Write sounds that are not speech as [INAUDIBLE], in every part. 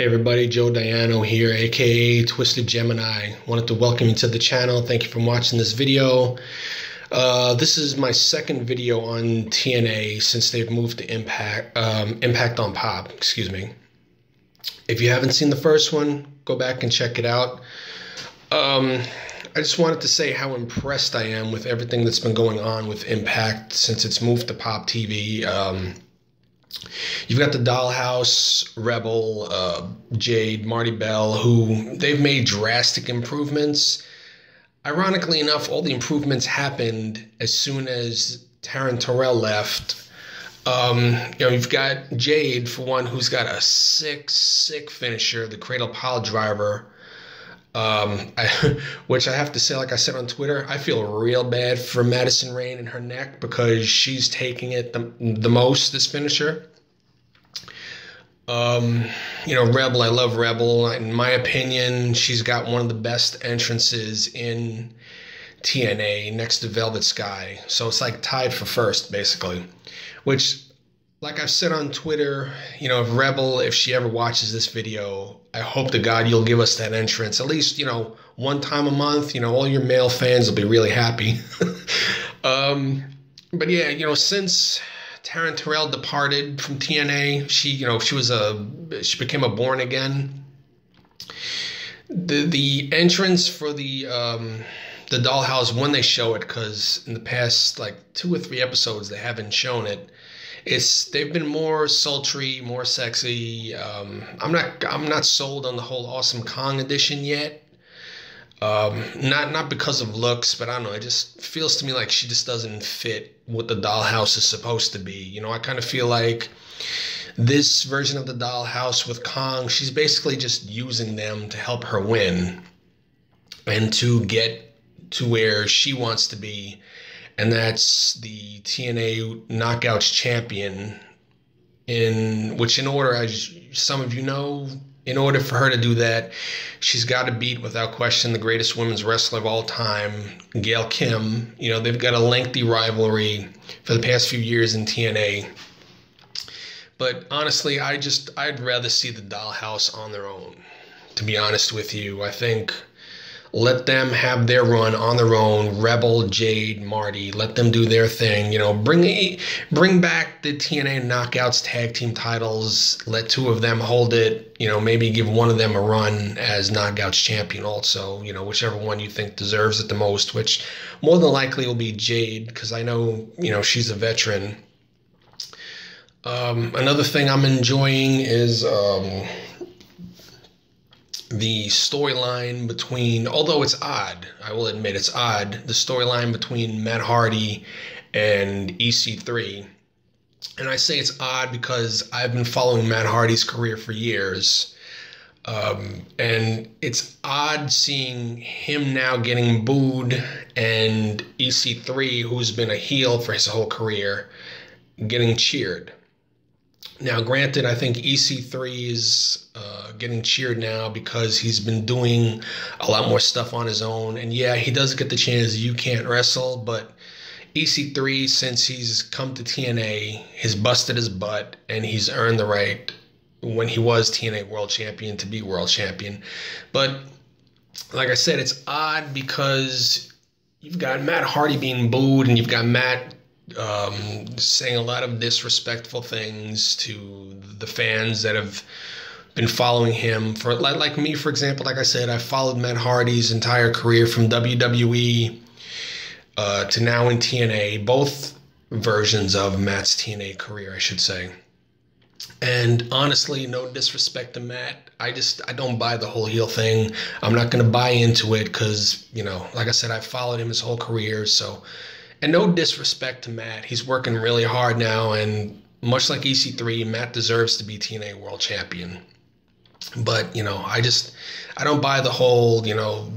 Hey everybody, Joe Diano here, aka Twisted Gemini. Wanted to welcome you to the channel. Thank you for watching this video. Uh, this is my second video on TNA since they've moved to Impact, um, Impact on Pop. Excuse me. If you haven't seen the first one, go back and check it out. Um, I just wanted to say how impressed I am with everything that's been going on with Impact since it's moved to Pop TV. Um, You've got the Dollhouse, Rebel, uh, Jade, Marti Bell, who they've made drastic improvements. Ironically enough, all the improvements happened as soon as Taryn Terrell left. Um, you know, you've got Jade for one, who's got a sick, sick finisher, the cradle pile driver. Um, I, [LAUGHS] which I have to say, like I said on Twitter, I feel real bad for Madison Rayne and her neck because she's taking it the, the most, this finisher. Um, you know, Rebel, I love Rebel. In my opinion, she's got one of the best entrances in TNA next to Velvet Sky. So it's like tied for first, basically. Which like I've said on Twitter, you know, if Rebel, if she ever watches this video, I hope to God you'll give us that entrance at least, you know, one time a month. You know, all your male fans will be really happy. [LAUGHS] um, but yeah, you know, since Taryn Terrell departed from TNA, she, you know, she was a, she became a born again. The the entrance for the um, the Dollhouse when they show it, because in the past like two or three episodes they haven't shown it it's they've been more sultry, more sexy. Um, I'm not I'm not sold on the whole Awesome Kong edition yet. Um, not not because of looks, but I don't know. It just feels to me like she just doesn't fit what the dollhouse is supposed to be. You know, I kind of feel like this version of the dollhouse with Kong, she's basically just using them to help her win and to get to where she wants to be and that's the TNA Knockouts champion. In which, in order, as some of you know, in order for her to do that, she's got to beat, without question, the greatest women's wrestler of all time, Gail Kim. You know, they've got a lengthy rivalry for the past few years in TNA. But honestly, I just, I'd rather see the Dollhouse on their own, to be honest with you. I think let them have their run on their own. Rebel, Jade, Marti, let them do their thing. You know, bring bring back the TNA Knockouts tag team titles. Let two of them hold it. You know, maybe give one of them a run as Knockouts champion. Also, you know, whichever one you think deserves it the most. Which more than likely will be Jade because I know you know she's a veteran. Um, another thing I'm enjoying is. Um, the storyline between, although it's odd, I will admit it's odd, the storyline between Matt Hardy and EC3. And I say it's odd because I've been following Matt Hardy's career for years. Um, and it's odd seeing him now getting booed and EC3, who's been a heel for his whole career, getting cheered. Now, granted, I think EC3 is uh, getting cheered now because he's been doing a lot more stuff on his own. And yeah, he does get the chance you can't wrestle, but EC3, since he's come to TNA, has busted his butt and he's earned the right when he was TNA World Champion to be World Champion. But like I said, it's odd because you've got Matt Hardy being booed and you've got Matt um, saying a lot of disrespectful things to the fans that have been following him. For like, like me for example like i said i followed matt hardy's entire career from wwe uh, to now in tna both versions of matt's tna career i should say. And honestly no disrespect to matt. I just i don't buy the whole heel thing. I'm not going to buy into it because you know like i said i followed him his whole career so and no disrespect to Matt, he's working really hard now, and much like EC3, Matt deserves to be TNA World Champion. But you know, I just I don't buy the whole you know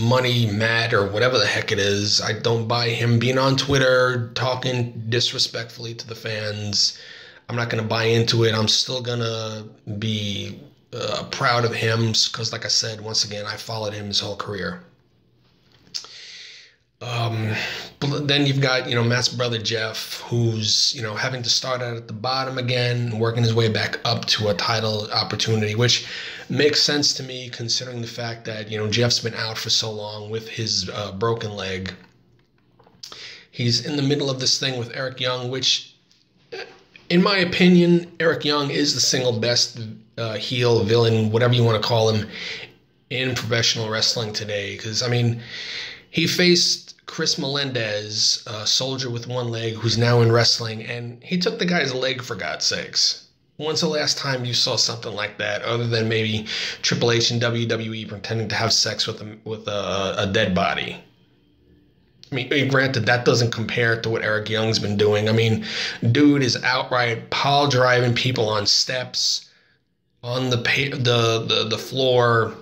money Matt or whatever the heck it is. I don't buy him being on Twitter talking disrespectfully to the fans. I'm not going to buy into it. I'm still going to be uh, proud of him because, like I said, once again, I followed him his whole career. Um, then you've got you know Matt's brother Jeff, who's you know having to start out at the bottom again, working his way back up to a title opportunity, which makes sense to me considering the fact that you know Jeff's been out for so long with his uh, broken leg. He's in the middle of this thing with Eric Young, which, in my opinion, Eric Young is the single best uh, heel, villain, whatever you want to call him, in professional wrestling today. Because I mean, he faced Chris Melendez, a soldier with one leg who's now in wrestling, and he took the guy's leg for God's sakes. When's the last time you saw something like that, other than maybe Triple H and WWE pretending to have sex with a, with a, a dead body? I mean, eh, granted, that doesn't compare to what Eric Young's been doing. I mean, dude is outright pile driving people on steps, on the the the, the floor,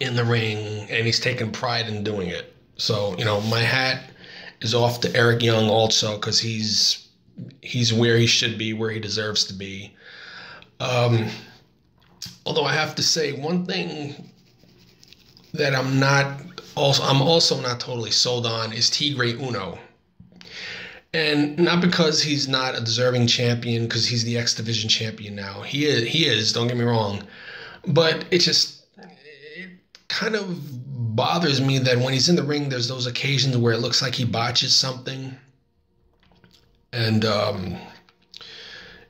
in the ring, and he's taking pride in doing it. So you know, my hat is off to Eric Young also because he's he's where he should be, where he deserves to be. Um, although I have to say one thing that I'm not also I'm also not totally sold on is Tigre Uno. And not because he's not a deserving champion, because he's the X Division champion now. He is. He is. Don't get me wrong, but it just it kind of bothers me that when he's in the ring, there's those occasions where it looks like he botches something. And, um,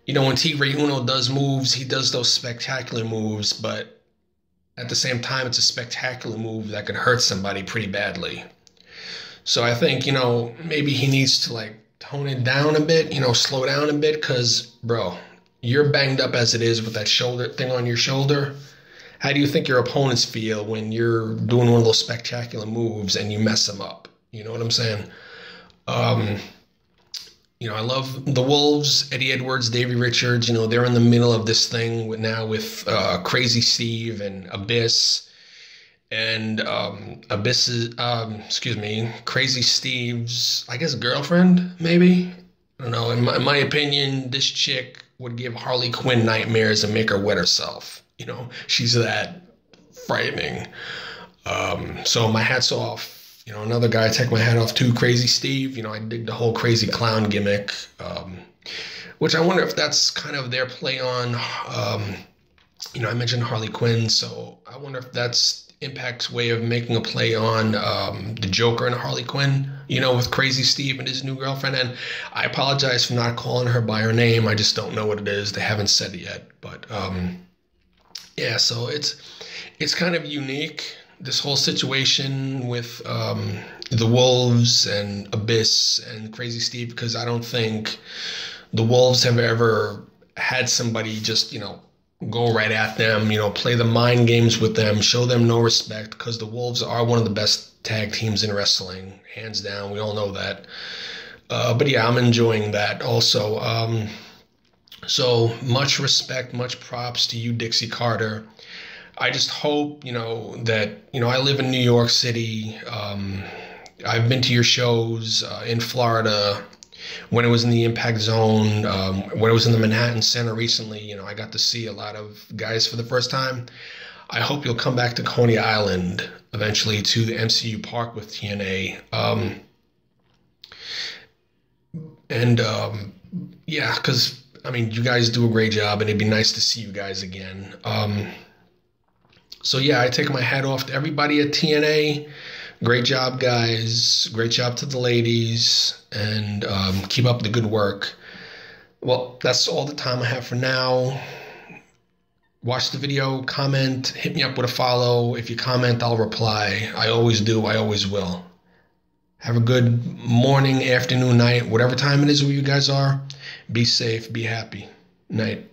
you know, when Tigre Uno does moves, he does those spectacular moves, but at the same time, it's a spectacular move that can hurt somebody pretty badly. So I think, you know, maybe he needs to like tone it down a bit, you know, slow down a bit, because, bro, you're banged up as it is with that shoulder thing on your shoulder how do you think your opponents feel when you're doing one of those spectacular moves and you mess them up? You know what I'm saying? Um, you know, I love the Wolves, Eddie Edwards, Davey Richards. You know, they're in the middle of this thing with, now with uh, Crazy Steve and Abyss. And um, Abyss, um, excuse me, Crazy Steve's, I guess, girlfriend, maybe? I don't know. In my, in my opinion, this chick would give Harley Quinn nightmares and make her wet herself you know, she's that frightening. Um, so my hat's off. You know, another guy I take my hat off to, Crazy Steve. You know, I dig the whole crazy clown gimmick, um, which I wonder if that's kind of their play on. Um, you know, I mentioned Harley Quinn, so I wonder if that's Impact's way of making a play on um, the Joker and Harley Quinn, you know, with Crazy Steve and his new girlfriend. And I apologize for not calling her by her name. I just don't know what it is. They haven't said it yet. But um, yeah, so it's it's kind of unique this whole situation with um, the Wolves and Abyss and Crazy Steve because I don't think the Wolves have ever had somebody just you know go right at them, you know, play the mind games with them, show them no respect because the Wolves are one of the best tag teams in wrestling, hands down. We all know that. Uh, but yeah, I'm enjoying that also. Um, so much respect, much props to you, Dixie Carter. I just hope, you know, that, you know, I live in New York City. Um, I've been to your shows uh, in Florida when it was in the Impact Zone, um, when it was in the Manhattan Center recently. You know, I got to see a lot of guys for the first time. I hope you'll come back to Coney Island eventually to the MCU Park with TNA. Um, and um, yeah, because I mean, you guys do a great job, and it'd be nice to see you guys again. Um, so yeah, I take my hat off to everybody at TNA. Great job, guys. Great job to the ladies, and um, keep up the good work. Well, that's all the time I have for now. Watch the video, comment, hit me up with a follow. If you comment, I'll reply. I always do, I always will. Have a good morning, afternoon, night, whatever time it is where you guys are. Be safe, be happy. Night.